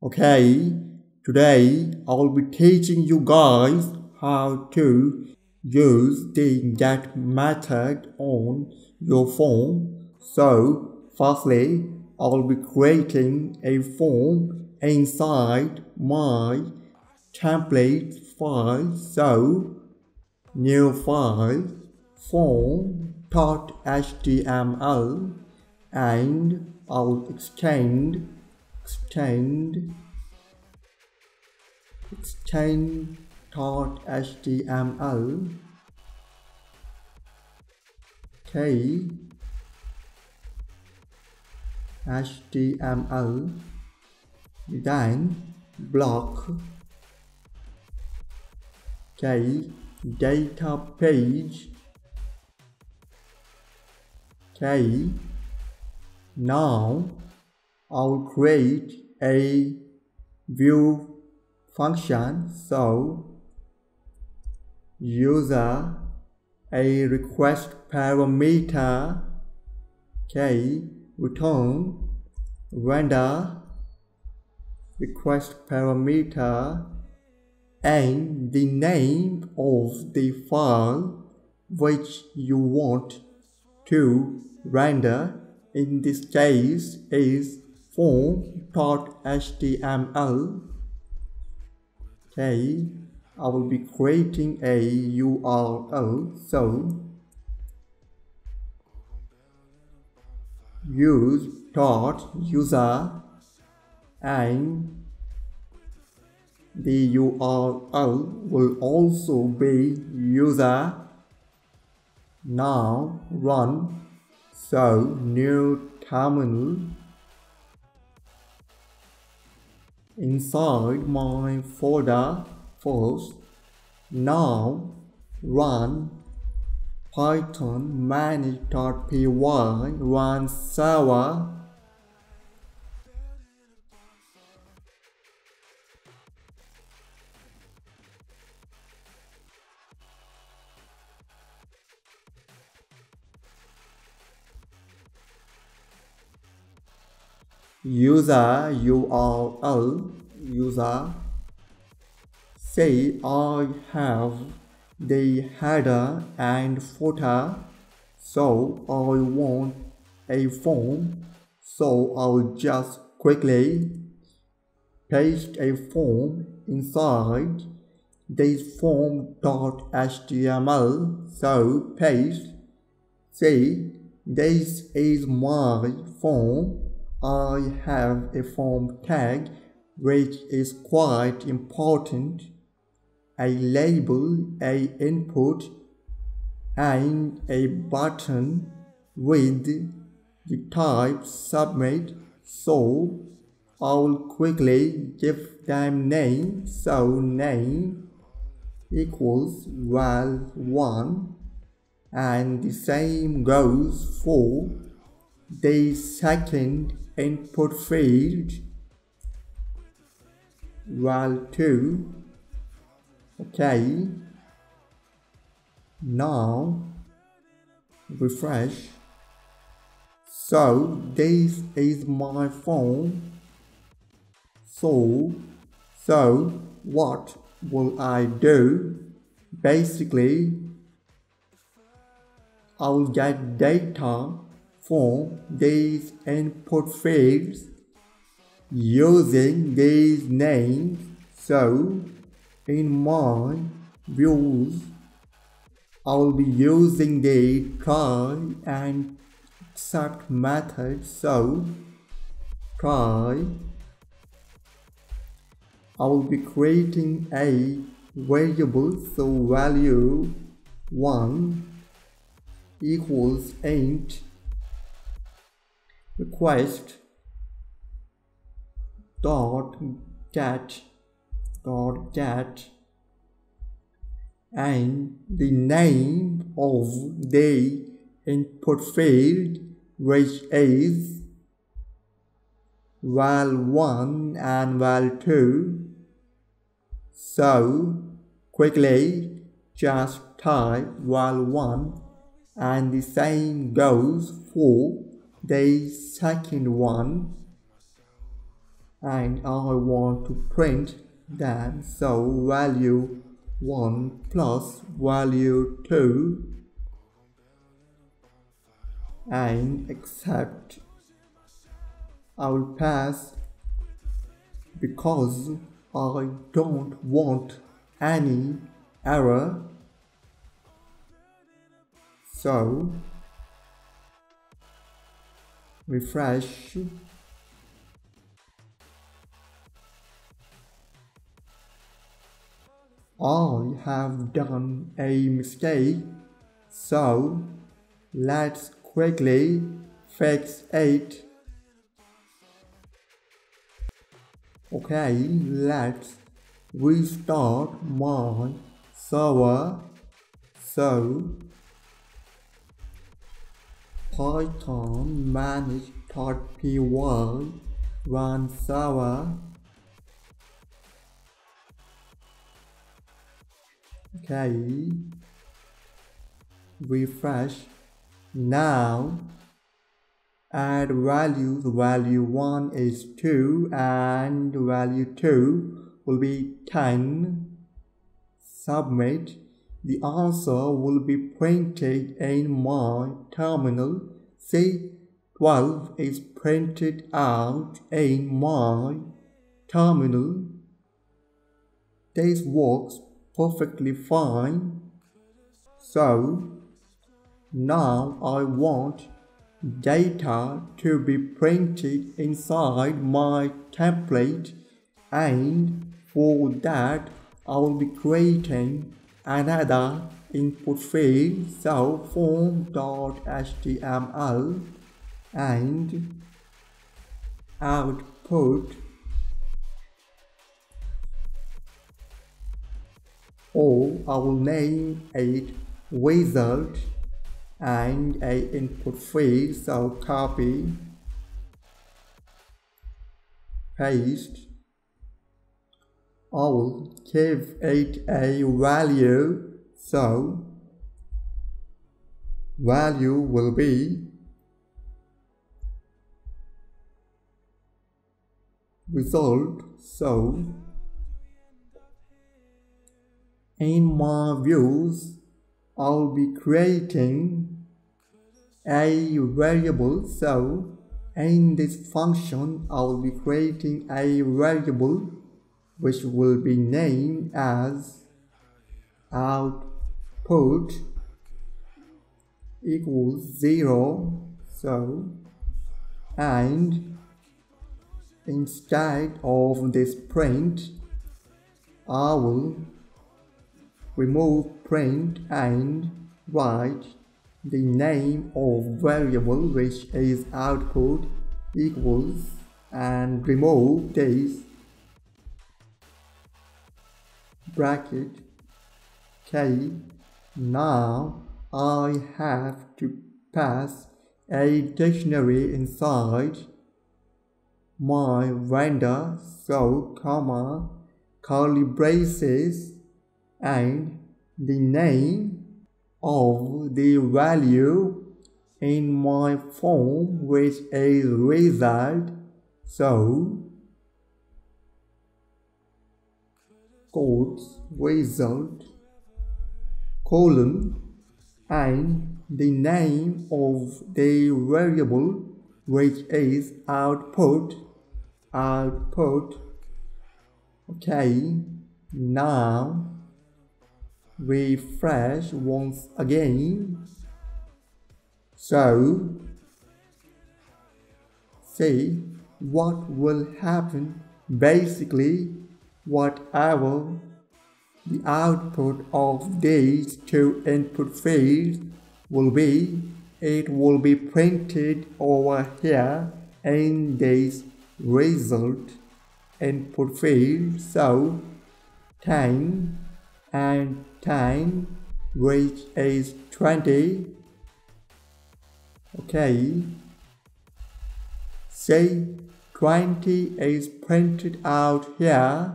Okay, today I will be teaching you guys how to use the get method on your form. So, firstly, I will be creating a form inside my template file. So, new file form.html and I'll extend extend extend html okay html then block. Okay data page. Okay now I'll create a view function so user a request parameter k return render request parameter and the name of the file which you want to render in this case is form.html okay I will be creating a URL so views dot user and the URL will also be user now run so new terminal inside my folder first. Now run python manage.py run server user URL user say I have the header and footer so I want a form so I'll just quickly paste a form inside this form.html so paste see this is my form I have a form tag which is quite important, a label, a input, and a button with the type submit. So I'll quickly give them name. So name equals val1 and the same goes for the second input field val2 okay now refresh. So this is my phone. So so what will I do? Basically I'll get data for these input fields using these names. So in my views, I'll be using the try and except method. So try, I will be creating a variable so value 1 equals int request dot get dot get and the name of the input field which is val1 and val2 so quickly just type val1 and the same goes for the second one. And I want to print that so value 1 plus value 2 and except. I will pass because I don't want any error. So refresh. I have done a mistake so let's quickly fix it. Okay let's restart my server. So python manage manage.py run server okay. Refresh. Now add values. Value 1 is 2 and value 2 will be 10 submit the answer will be printed in my terminal. See 12 is printed out in my terminal. This works perfectly fine. So now I want data to be printed inside my template. And for that I will be creating another input field so form.html and output or I will name it result and a input field so copy paste I will give it a value so value will be result so in my views I'll be creating a variable so in this function I'll be creating a variable which will be named as output equals 0 so and instead of this print I will remove print and write the name of variable which is output equals and remove this bracket k. Now I have to pass a dictionary inside my render so comma curly braces and the name of the value in my form which is result so quotes result colon and the name of the variable which is output output okay now refresh once again. So, see what will happen. Basically, whatever the output of these two input fields will be, it will be printed over here in this result input field. So, 10 and time which is 20 okay. Say 20 is printed out here